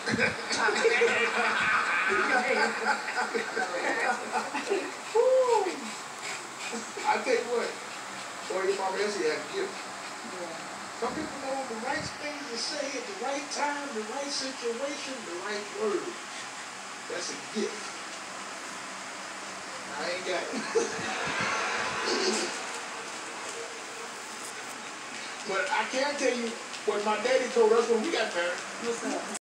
I tell you what, boy, your mama Elsie had a gift. Some people know the right things to say at the right time, the right situation, the right words. That's a gift. I ain't got it. but I can tell you what my daddy told us when we got married. What's that?